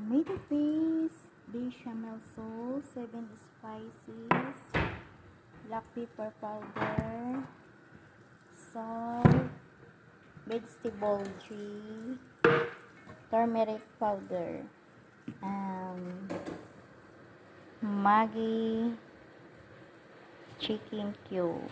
tomato paste, bechamel sauce, 7 spices, black pepper powder, salt, vegetable tree, turmeric powder, um, Maggi. Chicken cube.